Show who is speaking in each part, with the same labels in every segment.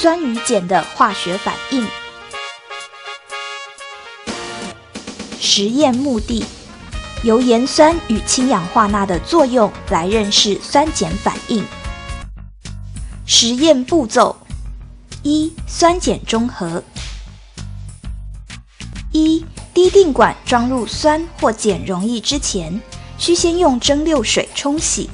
Speaker 1: 酸与碱的化学反应。实验目的：由盐酸与氢氧化钠的作用来认识酸碱反应。实验步骤：一、酸碱中和。一、滴定管装入酸或碱溶液之前，需先用蒸馏水冲洗，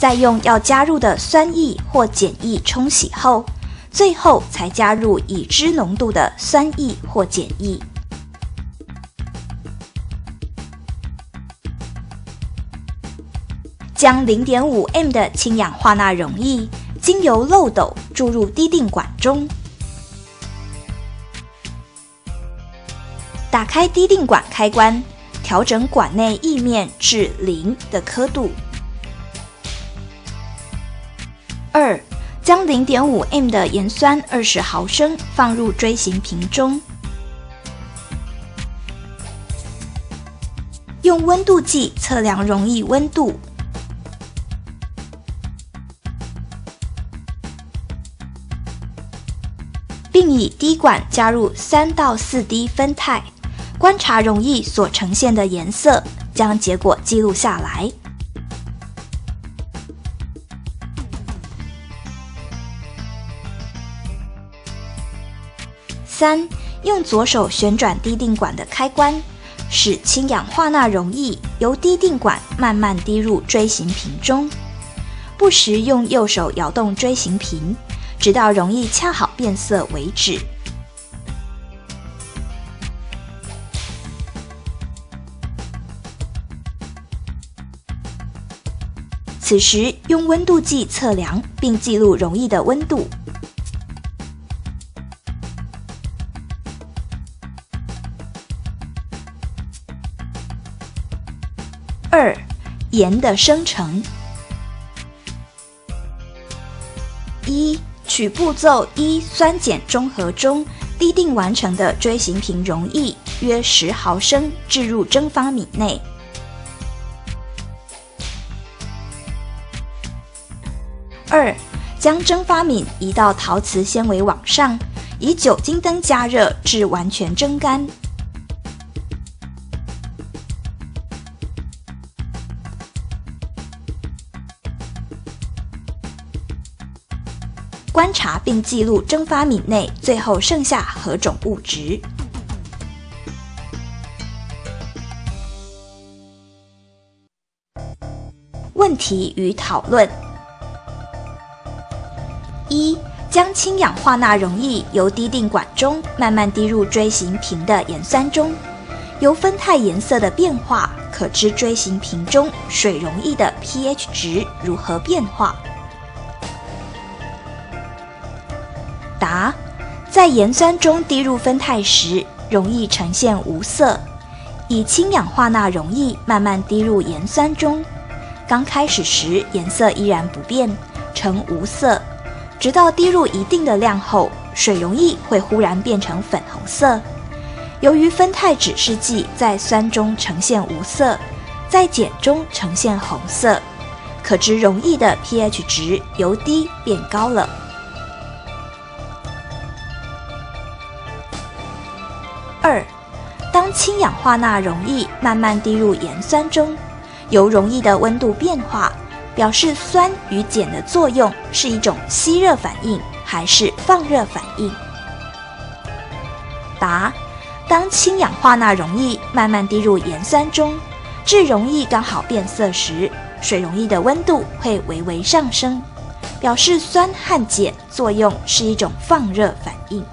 Speaker 1: 再用要加入的酸液或碱液冲洗后。最后才加入已知浓度的酸液或碱液，将0.5 m 的氢氧化钠溶液经由漏斗注入滴定管中，打开滴定管开关，调整管内液面至零的刻度。二。将0.5 m 的盐酸20毫升放入锥形瓶中，用温度计测量溶液温度，并以滴管加入3到4滴酚酞，观察溶液所呈现的颜色，将结果记录下来。三，用左手旋转滴定管的开关，使氢氧化钠溶液由滴定管慢慢滴入锥形瓶中。不时用右手摇动锥形瓶，直到溶液恰好变色为止。此时用温度计测量并记录溶液的温度。二、盐的生成。一、取步骤一酸碱中和中滴定完成的锥形瓶溶液约十毫升，置入蒸发皿内。二、将蒸发皿移到陶瓷纤维网上，以酒精灯加热至完全蒸干。观察并记录蒸发皿内最后剩下何种物质。问题与讨论：一、将氢氧化钠溶液由滴定管中慢慢滴入锥形瓶的盐酸中，由酚酞颜色的变化，可知锥形瓶中水溶液的 pH 值如何变化。在盐酸中滴入酚酞时，容易呈现无色。以氢氧化钠溶液慢慢滴入盐酸中，刚开始时颜色依然不变，呈无色。直到滴入一定的量后，水溶液会忽然变成粉红色。由于酚酞指示剂在酸中呈现无色，在碱中呈现红色，可知溶液的 pH 值由低变高了。二，当氢氧化钠溶液慢慢滴入盐酸中，由溶液的温度变化，表示酸与碱的作用是一种吸热反应还是放热反应？答：当氢氧化钠溶液慢慢滴入盐酸中，至溶液刚好变色时，水溶液的温度会微微上升，表示酸和碱作用是一种放热反应。